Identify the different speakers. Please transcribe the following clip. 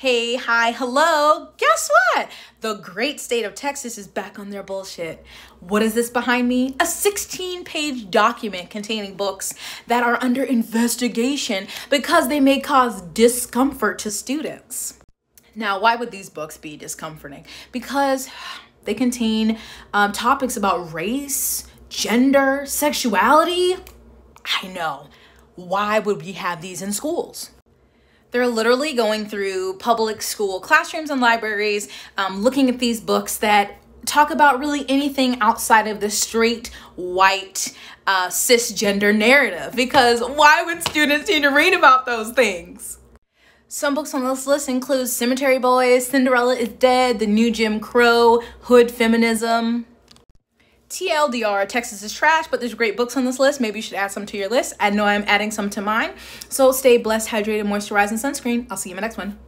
Speaker 1: Hey, hi, hello. Guess what? The great state of Texas is back on their bullshit. What is this behind me? A 16 page document containing books that are under investigation because they may cause discomfort to students. Now, why would these books be discomforting? Because they contain um, topics about race, gender, sexuality. I know. Why would we have these in schools? They're literally going through public school classrooms and libraries, um, looking at these books that talk about really anything outside of the straight white uh, cisgender narrative. Because why would students need to read about those things? Some books on this list include Cemetery Boys, Cinderella is Dead, The New Jim Crow, Hood Feminism. TLDR, Texas is trash, but there's great books on this list. Maybe you should add some to your list. I know I'm adding some to mine. So stay blessed, hydrated, moisturized, and sunscreen. I'll see you in my next one.